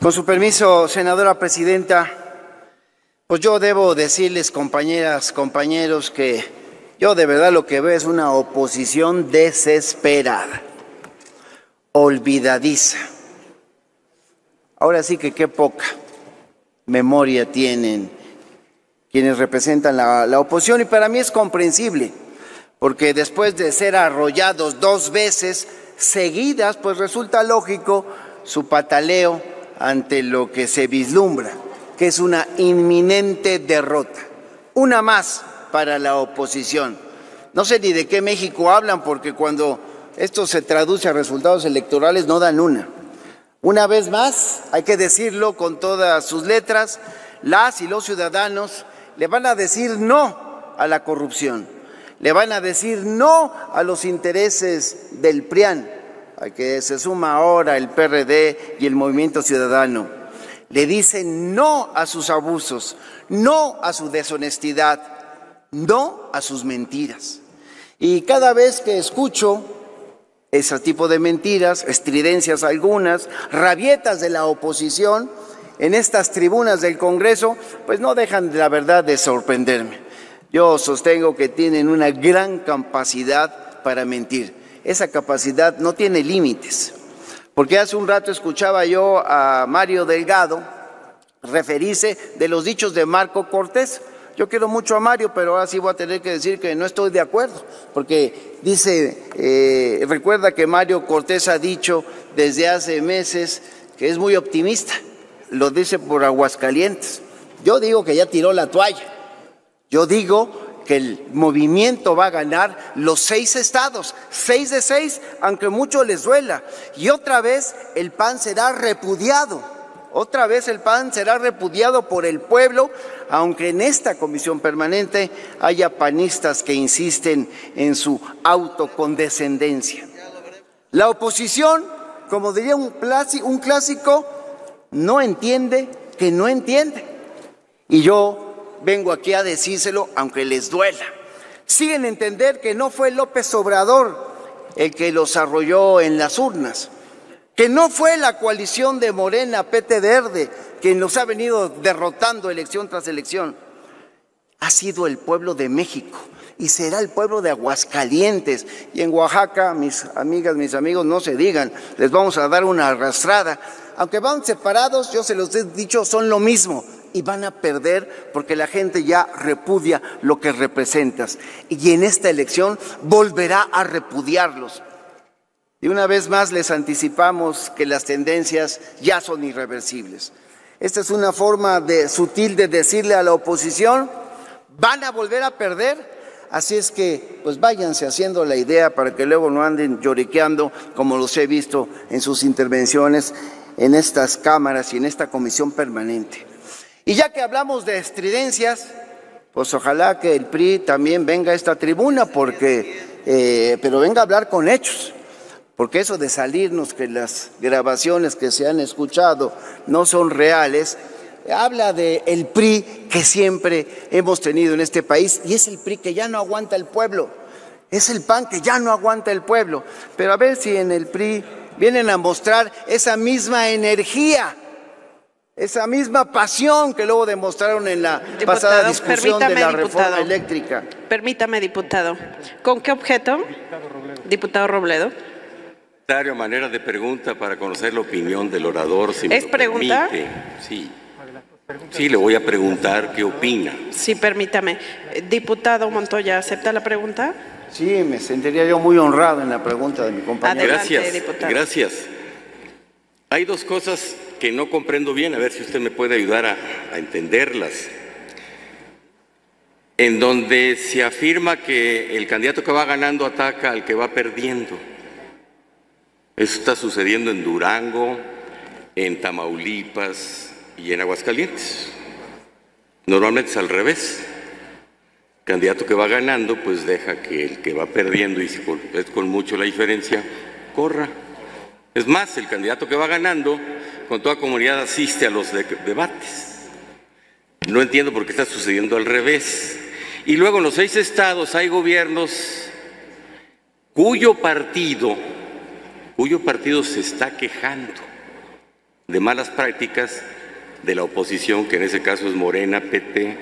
Con su permiso, senadora presidenta, pues yo debo decirles, compañeras, compañeros, que yo de verdad lo que veo es una oposición desesperada, olvidadiza. Ahora sí que qué poca memoria tienen quienes representan la, la oposición y para mí es comprensible, porque después de ser arrollados dos veces seguidas, pues resulta lógico su pataleo ante lo que se vislumbra, que es una inminente derrota. Una más para la oposición. No sé ni de qué México hablan, porque cuando esto se traduce a resultados electorales no dan una. Una vez más, hay que decirlo con todas sus letras, las y los ciudadanos le van a decir no a la corrupción, le van a decir no a los intereses del PRIAN, al que se suma ahora el PRD y el Movimiento Ciudadano. Le dicen no a sus abusos, no a su deshonestidad, no a sus mentiras. Y cada vez que escucho ese tipo de mentiras, estridencias algunas, rabietas de la oposición en estas tribunas del Congreso, pues no dejan la verdad de sorprenderme. Yo sostengo que tienen una gran capacidad para mentir esa capacidad no tiene límites. Porque hace un rato escuchaba yo a Mario Delgado referirse de los dichos de Marco Cortés. Yo quiero mucho a Mario, pero ahora sí voy a tener que decir que no estoy de acuerdo, porque dice, eh, recuerda que Mario Cortés ha dicho desde hace meses que es muy optimista, lo dice por Aguascalientes. Yo digo que ya tiró la toalla. Yo digo que el movimiento va a ganar los seis estados, seis de seis, aunque mucho les duela. Y otra vez el PAN será repudiado, otra vez el PAN será repudiado por el pueblo, aunque en esta comisión permanente haya panistas que insisten en su autocondescendencia. La oposición, como diría un clásico, no entiende que no entiende. Y yo vengo aquí a decírselo aunque les duela. Siguen entender que no fue López Obrador el que los arrolló en las urnas, que no fue la coalición de Morena, Pete Verde, quien los ha venido derrotando elección tras elección. Ha sido el pueblo de México y será el pueblo de Aguascalientes. Y en Oaxaca, mis amigas, mis amigos, no se digan, les vamos a dar una arrastrada. Aunque van separados, yo se los he dicho, son lo mismo y van a perder porque la gente ya repudia lo que representas. Y en esta elección volverá a repudiarlos. Y una vez más les anticipamos que las tendencias ya son irreversibles. Esta es una forma de, sutil de decirle a la oposición, van a volver a perder. Así es que, pues váyanse haciendo la idea para que luego no anden lloriqueando como los he visto en sus intervenciones en estas cámaras y en esta comisión permanente. Y ya que hablamos de estridencias, pues ojalá que el PRI también venga a esta tribuna, porque, eh, pero venga a hablar con hechos, porque eso de salirnos que las grabaciones que se han escuchado no son reales, habla de el PRI que siempre hemos tenido en este país y es el PRI que ya no aguanta el pueblo, es el PAN que ya no aguanta el pueblo, pero a ver si en el PRI vienen a mostrar esa misma energía esa misma pasión que luego demostraron en la pasada discusión de la reforma eléctrica. Permítame, diputado. ¿Con qué objeto? Diputado Robledo. Diputado manera de pregunta para conocer la opinión del orador. Si ¿Es pregunta? Sí. Sí, le voy a preguntar qué opina. Sí, permítame. Diputado Montoya, ¿acepta la pregunta? Sí, me sentiría yo muy honrado en la pregunta de mi compañero. gracias, gracias. Hay dos cosas que no comprendo bien, a ver si usted me puede ayudar a, entenderlas, en donde se afirma que el candidato que va ganando ataca al que va perdiendo. Eso está sucediendo en Durango, en Tamaulipas y en Aguascalientes. Normalmente es al revés. El candidato que va ganando, pues deja que el que va perdiendo, y si es con mucho la diferencia, corra. Es más, el candidato que va ganando con toda comunidad asiste a los debates. No entiendo por qué está sucediendo al revés. Y luego en los seis estados hay gobiernos cuyo partido, cuyo partido se está quejando de malas prácticas de la oposición, que en ese caso es Morena, PT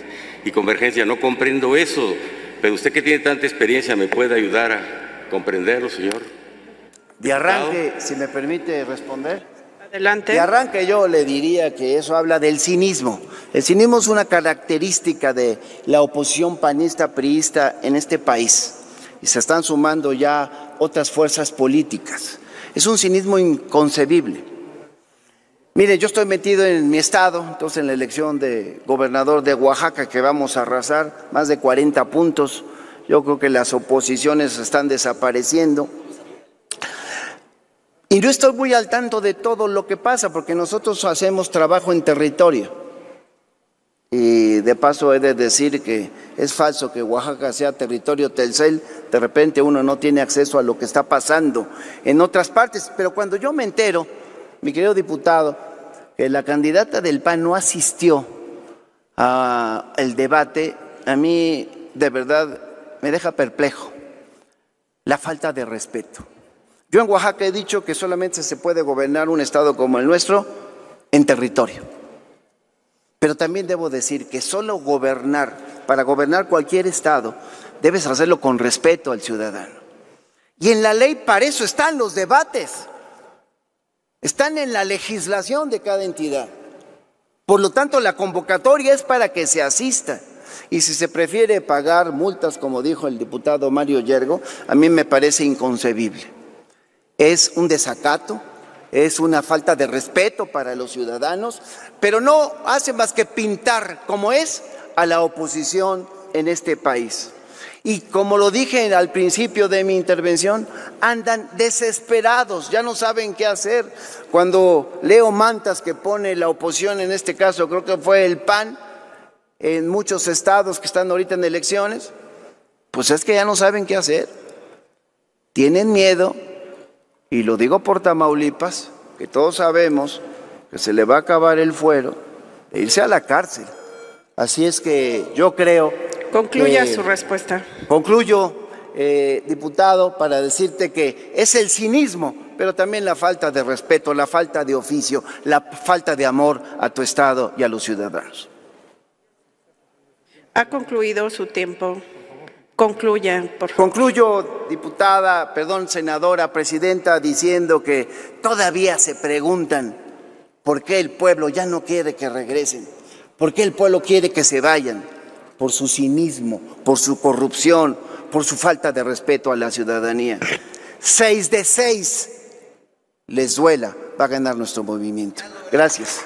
y Convergencia. No comprendo eso, pero usted que tiene tanta experiencia me puede ayudar a comprenderlo, señor. De arranque, si me permite responder. Adelante. De arranque yo le diría que eso habla del cinismo. El cinismo es una característica de la oposición panista priista en este país y se están sumando ya otras fuerzas políticas. Es un cinismo inconcebible. Mire, yo estoy metido en mi estado, entonces en la elección de gobernador de Oaxaca que vamos a arrasar, más de 40 puntos. Yo creo que las oposiciones están desapareciendo. Y yo estoy muy al tanto de todo lo que pasa, porque nosotros hacemos trabajo en territorio. Y de paso he de decir que es falso que Oaxaca sea territorio Telcel, de repente uno no tiene acceso a lo que está pasando en otras partes. Pero cuando yo me entero, mi querido diputado, que la candidata del PAN no asistió al debate, a mí de verdad me deja perplejo la falta de respeto. Yo en Oaxaca he dicho que solamente se puede gobernar un estado como el nuestro en territorio. Pero también debo decir que solo gobernar, para gobernar cualquier estado, debes hacerlo con respeto al ciudadano. Y en la ley para eso están los debates. Están en la legislación de cada entidad. Por lo tanto, la convocatoria es para que se asista. Y si se prefiere pagar multas, como dijo el diputado Mario Yergo, a mí me parece inconcebible es un desacato, es una falta de respeto para los ciudadanos, pero no hace más que pintar como es a la oposición en este país. Y como lo dije al principio de mi intervención, andan desesperados, ya no saben qué hacer. Cuando leo mantas que pone la oposición, en este caso creo que fue el PAN, en muchos estados que están ahorita en elecciones, pues es que ya no saben qué hacer. Tienen miedo y lo digo por Tamaulipas, que todos sabemos que se le va a acabar el fuero de irse a la cárcel. Así es que yo creo... Concluya su respuesta. Concluyo, eh, diputado, para decirte que es el cinismo, pero también la falta de respeto, la falta de oficio, la falta de amor a tu Estado y a los ciudadanos. Ha concluido su tiempo. Concluya, por favor. Concluyo, diputada, perdón, senadora, presidenta, diciendo que todavía se preguntan por qué el pueblo ya no quiere que regresen, por qué el pueblo quiere que se vayan, por su cinismo, por su corrupción, por su falta de respeto a la ciudadanía. Seis de seis les duela, va a ganar nuestro movimiento. Gracias.